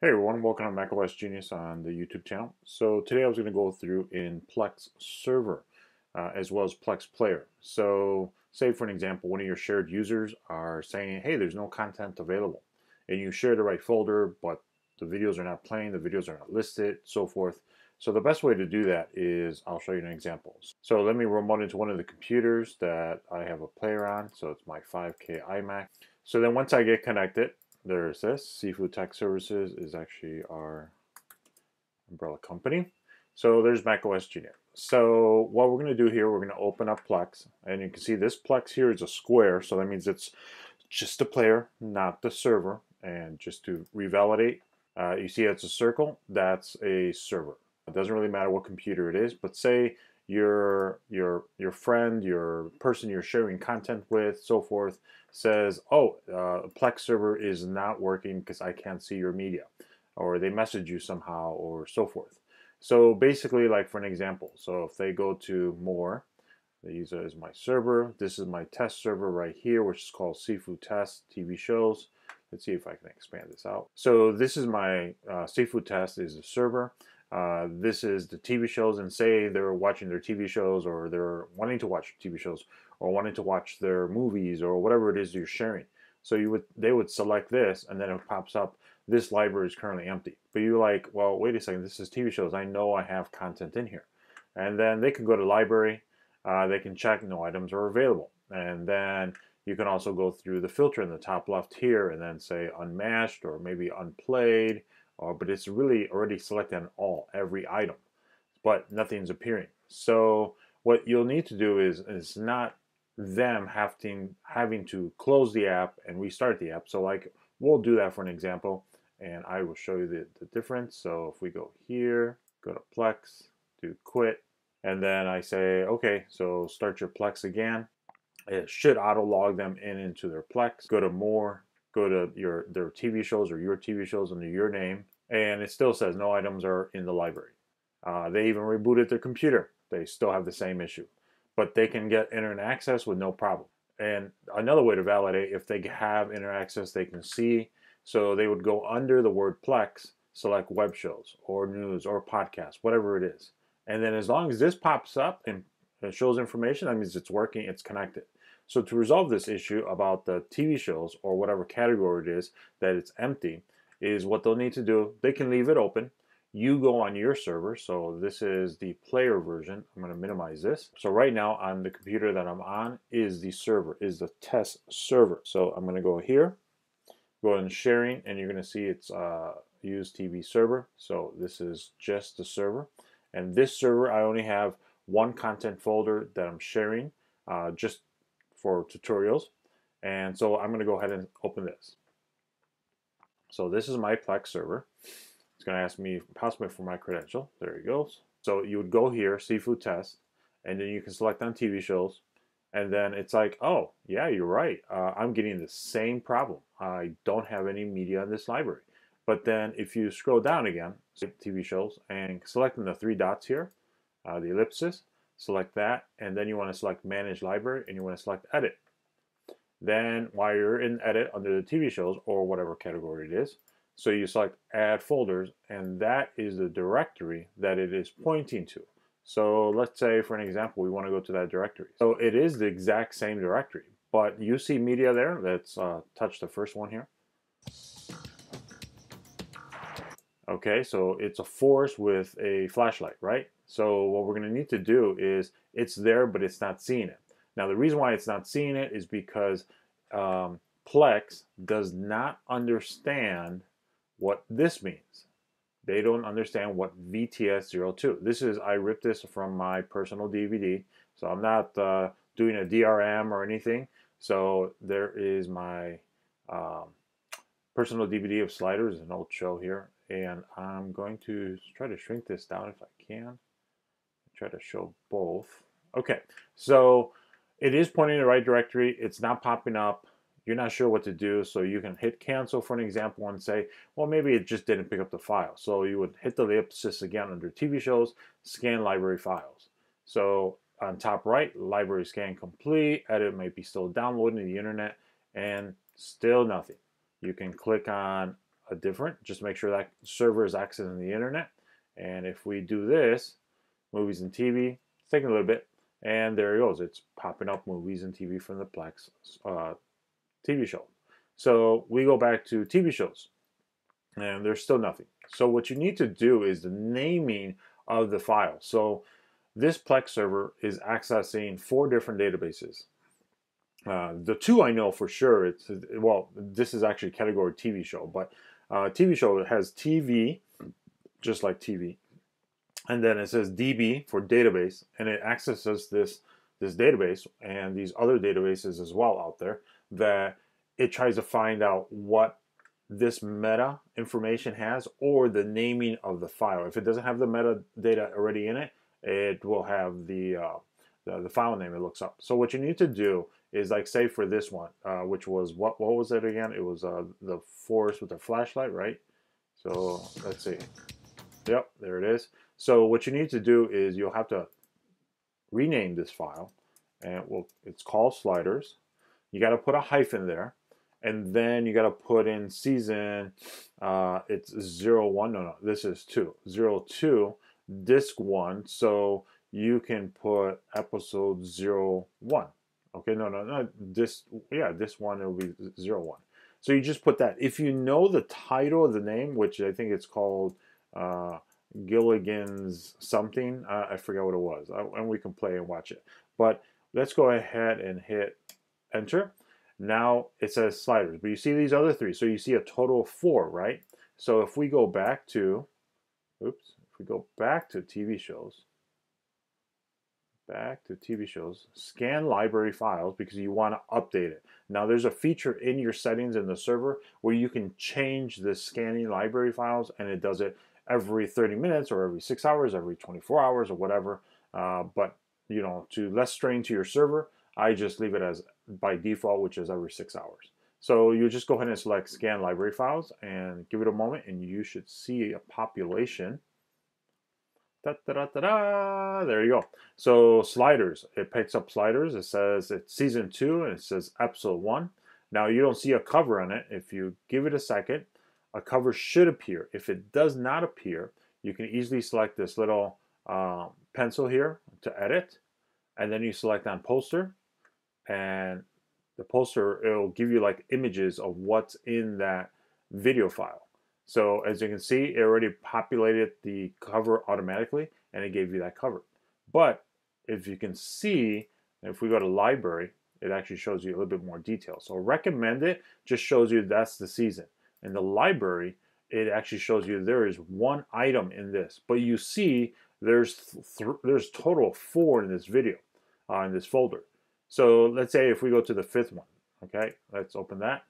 Hey everyone, welcome to macOS Genius on the YouTube channel. So today I was going to go through in Plex Server uh, as well as Plex Player. So say for an example, one of your shared users are saying, hey, there's no content available. And you share the right folder, but the videos are not playing, the videos are not listed, so forth. So the best way to do that is, I'll show you an example. So let me remote into one of the computers that I have a player on. So it's my 5K iMac. So then once I get connected, there's this. Sifu Tech Services is actually our umbrella company. So there's macOS Genius. So what we're going to do here, we're going to open up Plex. And you can see this Plex here is a square. So that means it's just the player, not the server. And just to revalidate, uh, you see it's a circle. That's a server. It doesn't really matter what computer it is. But say your your your friend, your person you're sharing content with, so forth, says, "Oh, uh, Plex server is not working because I can't see your media," or they message you somehow, or so forth. So basically, like for an example, so if they go to more, it as my server. This is my test server right here, which is called Sifu Test TV shows. Let's see if I can expand this out. So this is my uh, Sifu Test is a server. Uh, this is the TV shows, and say they're watching their TV shows or they're wanting to watch TV shows or wanting to watch their movies or whatever it is you're sharing. So you would they would select this, and then it pops up. This library is currently empty. But you're like, well, wait a second. This is TV shows. I know I have content in here, and then they can go to library. Uh, they can check no items are available, and then you can also go through the filter in the top left here, and then say unmatched or maybe unplayed uh, but it's really already selected on all, every item, but nothing's appearing. So what you'll need to do is, is not them having, having to close the app and restart the app. So like we'll do that for an example and I will show you the, the difference. So if we go here, go to Plex, do quit, and then I say, okay, so start your Plex again. It should auto log them in into their Plex. Go to more, go to your their TV shows or your TV shows under your name, and it still says no items are in the library. Uh, they even rebooted their computer. They still have the same issue, but they can get internet access with no problem. And another way to validate if they have internet access, they can see. So they would go under the word Plex, select web shows or news or podcast, whatever it is. And then as long as this pops up and shows information, that means it's working, it's connected. So to resolve this issue about the TV shows or whatever category it is that it's empty, is what they'll need to do. They can leave it open. You go on your server. So this is the player version. I'm going to minimize this. So right now on the computer that I'm on is the server, is the test server. So I'm going to go here, go in sharing, and you're going to see it's uh, use TV server. So this is just the server. And this server, I only have one content folder that I'm sharing uh, just for tutorials. And so I'm going to go ahead and open this. So this is my Plex server. It's going to ask me possibly for my credential. There it goes. So you would go here, Sifu Test, and then you can select on TV shows. And then it's like, oh, yeah, you're right. Uh, I'm getting the same problem. I don't have any media in this library. But then if you scroll down again, TV shows, and selecting the three dots here, uh, the ellipsis, select that, and then you want to select Manage Library, and you want to select Edit. Then while you're in edit under the TV shows or whatever category it is, so you select add folders and that is the directory that it is pointing to. So let's say for an example, we want to go to that directory. So it is the exact same directory, but you see media there. Let's uh, touch the first one here. Okay, so it's a forest with a flashlight, right? So what we're going to need to do is it's there, but it's not seeing it. Now, the reason why it's not seeing it is because um, Plex does not understand what this means. They don't understand what VTS02. This is, I ripped this from my personal DVD, so I'm not uh, doing a DRM or anything. So there is my um, personal DVD of sliders, an old show here, and I'm going to try to shrink this down if I can. Try to show both. Okay, so it is pointing in the right directory. It's not popping up. You're not sure what to do, so you can hit cancel for an example and say, well, maybe it just didn't pick up the file. So you would hit the ellipsis again under TV shows, scan library files. So on top right, library scan complete, edit may be still downloading the internet, and still nothing. You can click on a different. Just make sure that server is accessing the internet. And if we do this, movies and TV, it's taking a little bit, and there it goes. It's popping up movies and TV from the Plex uh, TV show. So we go back to TV shows, and there's still nothing. So what you need to do is the naming of the file. So this Plex server is accessing four different databases. Uh, the two I know for sure, it's well, this is actually category TV show, but uh, TV show has TV, just like TV, and then it says DB for database, and it accesses this this database and these other databases as well out there that it tries to find out what this meta information has or the naming of the file. If it doesn't have the metadata already in it, it will have the, uh, the, the file name it looks up. So what you need to do is like say for this one, uh, which was what what was it again? It was uh, the forest with the flashlight, right? So let's see. Yep, there it is. So what you need to do is you'll have to rename this file, and well, it's called sliders. You got to put a hyphen there and then you got to put in season uh, it's zero one no no this is two zero two disc one so you can put episode zero one. Okay no no no this yeah this one will be zero one. So you just put that. If you know the title of the name which i think it's called uh, gilligan's something uh, i forget what it was uh, and we can play and watch it but let's go ahead and hit enter now it says sliders, but you see these other three. So you see a total of four, right? So if we go back to, oops, if we go back to TV shows, back to TV shows, scan library files because you want to update it. Now there's a feature in your settings in the server where you can change the scanning library files and it does it every 30 minutes or every six hours, every 24 hours or whatever. Uh, but you know, to less strain to your server, I just leave it as by default, which is every six hours. So you just go ahead and select scan library files and give it a moment and you should see a population. Da, da, da, There you go. So sliders, it picks up sliders. It says it's season two and it says episode one. Now you don't see a cover on it. If you give it a second, a cover should appear. If it does not appear, you can easily select this little uh, pencil here to edit and then you select on poster and the poster it'll give you like images of what's in that video file. So as you can see it already populated the cover automatically and it gave you that cover. But if you can see if we go to library it actually shows you a little bit more detail. So recommend it just shows you that's the season in the library it actually shows you there is one item in this but you see there's th there's total four in this video uh, in this folder so let's say if we go to the fifth one, okay, let's open that.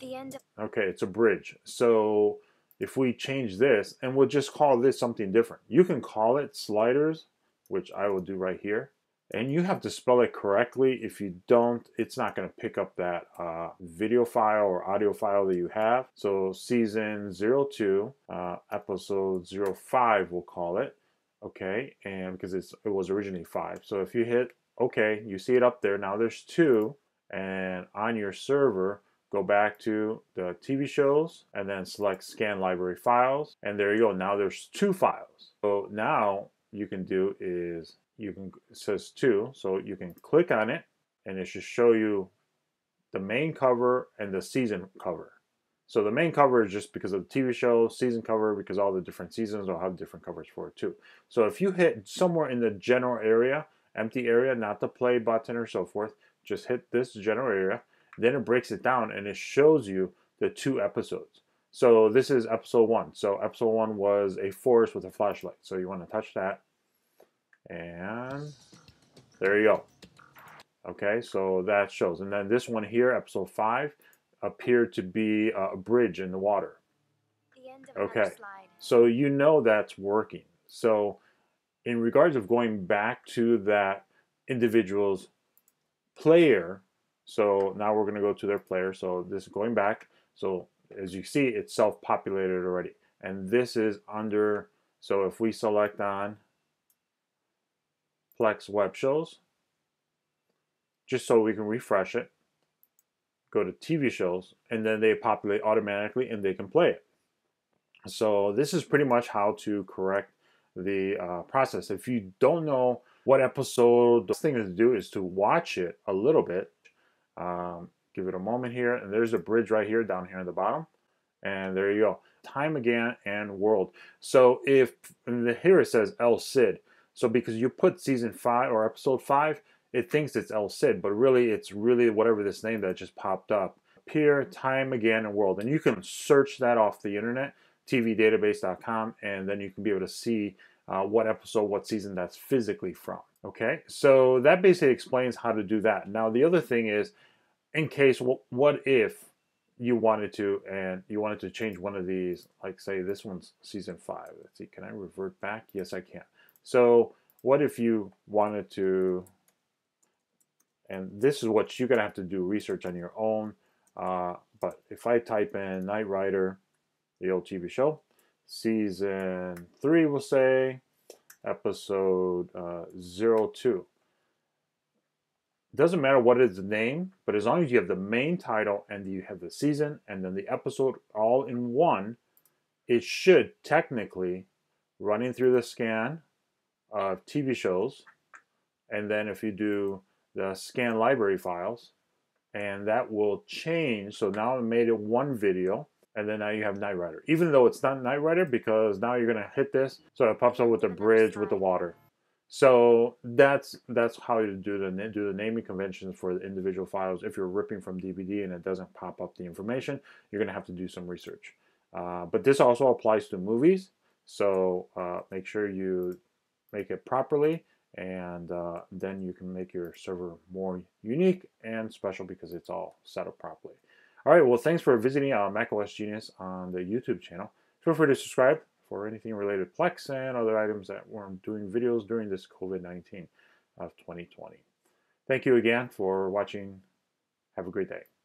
The end. okay, it's a bridge. So if we change this, and we'll just call this something different. You can call it sliders, which I will do right here. And you have to spell it correctly. If you don't, it's not going to pick up that uh, video file or audio file that you have. So season 02, uh, episode 05, we'll call it. Okay, and because it's, it was originally five. So if you hit okay, you see it up there. Now there's two, and on your server, go back to the TV shows and then select scan library files. And there you go. Now there's two files. So now you can do is you can, it says two. So you can click on it and it should show you the main cover and the season cover. So the main cover is just because of the TV show, season cover because all the different seasons will have different covers for it too. So if you hit somewhere in the general area, empty area, not the play button or so forth. Just hit this general area. Then it breaks it down and it shows you the two episodes. So this is episode one. So episode one was a forest with a flashlight. So you want to touch that. And there you go. Okay, so that shows. And then this one here, episode five, appeared to be a bridge in the water. The okay, so you know that's working. So in regards of going back to that individual's player, so now we're going to go to their player. So this is going back. So as you see, it's self-populated already. And this is under, so if we select on Plex Web Shows, just so we can refresh it. go to TV shows, and then they populate automatically and they can play it. So this is pretty much how to correct the uh, process. If you don't know what episode, the thing to do is to watch it a little bit. Um, give it a moment here, and there's a bridge right here down here at the bottom. And there you go. Time again and world. So if here it says El Sid. So because you put season five or episode five, it thinks it's El Sid, but really it's really whatever this name that just popped up. Appear, time again, and world. And you can search that off the internet, tvdatabase.com, and then you can be able to see uh, what episode, what season that's physically from. Okay, so that basically explains how to do that. Now, the other thing is, in case, what if you wanted to and you wanted to change one of these, like say this one's season five. Let's see, can I revert back? Yes, I can. So, what if you wanted to, and this is what you're gonna have to do research on your own. Uh, but if I type in Knight Rider, the old TV show, season three, we'll say, episode uh, 02. Doesn't matter what is the name, but as long as you have the main title and you have the season and then the episode all in one, it should technically running through the scan of TV shows. And then if you do the scan library files, and that will change. So now I made it one video and then now you have Knight Rider. Even though it's not Knight Rider because now you're gonna hit this, so it pops up with the bridge with the water. So that's that's how you do the do the naming conventions for the individual files. If you're ripping from DVD and it doesn't pop up the information, you're gonna have to do some research. Uh, but this also applies to movies, so uh, make sure you make it properly, and uh, then you can make your server more unique and special because it's all set up properly. All right, well, thanks for visiting uh, macOS Genius on the YouTube channel. Feel free to subscribe for anything related to Plex and other items that we're doing videos during this COVID-19 of 2020. Thank you again for watching. Have a great day.